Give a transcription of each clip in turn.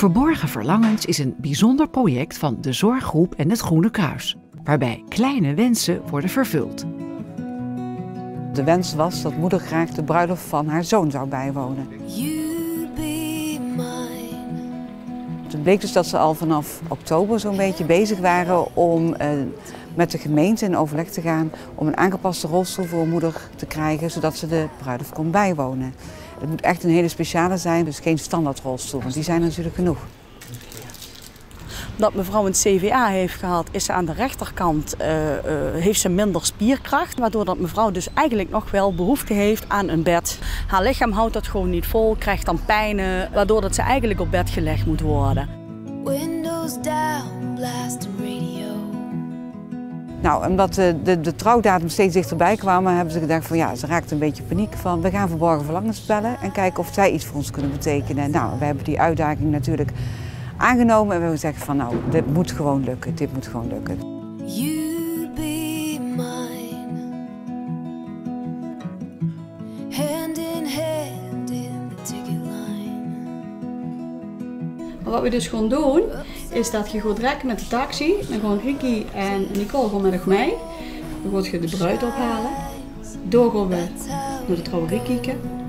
Verborgen Verlangens is een bijzonder project van de Zorggroep en het Groene Kruis, waarbij kleine wensen worden vervuld. De wens was dat moeder graag de bruiloft van haar zoon zou bijwonen. Het bleek dus dat ze al vanaf oktober zo'n beetje bezig waren om eh, met de gemeente in overleg te gaan om een aangepaste rolstoel voor moeder te krijgen, zodat ze de bruiloft kon bijwonen. Het moet echt een hele speciale zijn, dus geen standaard rolstoel, want die zijn natuurlijk genoeg. Dat mevrouw een CVA heeft gehad, is ze aan de rechterkant uh, uh, heeft ze minder spierkracht. Waardoor dat mevrouw dus eigenlijk nog wel behoefte heeft aan een bed. Haar lichaam houdt dat gewoon niet vol, krijgt dan pijnen. Waardoor dat ze eigenlijk op bed gelegd moet worden. Nou, omdat de, de, de, trouwdatum steeds dichterbij kwamen, hebben ze gedacht van ja, ze raakt een beetje paniek van we gaan verborgen verlangens bellen en kijken of zij iets voor ons kunnen betekenen. Nou, we hebben die uitdaging natuurlijk aangenomen en we hebben gezegd van nou, dit moet gewoon lukken, dit moet gewoon lukken. Wat we dus gewoon doen, is dat je gaat rekken met de taxi. Dan gaan Ricky en Nicole gewoon met mij. Dan gaat je de bruid ophalen. Door gaan we naar de trouwerij kijken.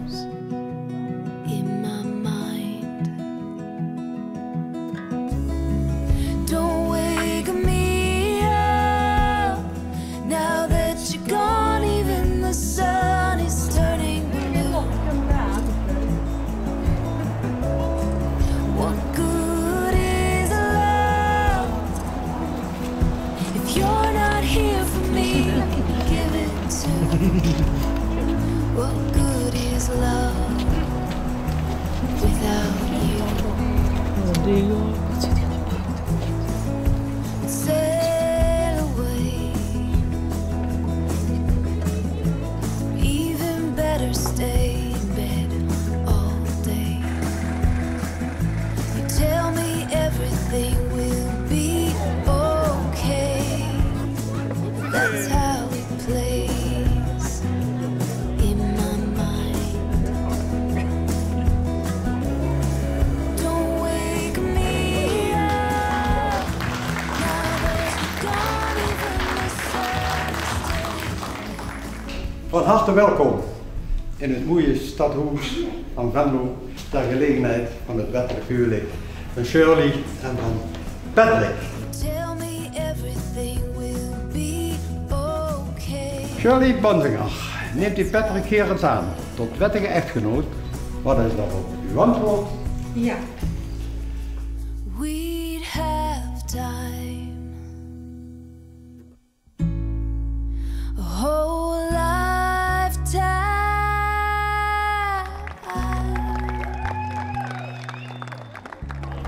What good is love without you? Sail Van harte welkom in het mooie stadhuis van Venlo ter gelegenheid van het wettelijk huwelijk van Shirley en van Patrick. Tell me everything will be okay. Shirley Banzinger, neemt u Patrick Gerens aan tot wettige echtgenoot? Wat is daarop uw antwoord? Ja. We'd have time.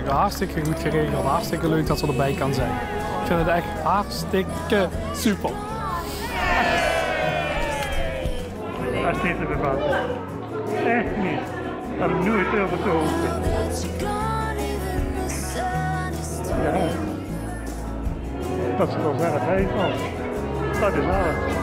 Hartstikke goed geregeld, hartstikke leuk dat ze erbij kan zijn. Ik vind het echt hartstikke super. Dat is niet te bevatten. Echt niet. Dat heb ik nooit over te horen. Ja. Dat ze er zelf heeft al. Dat is alles.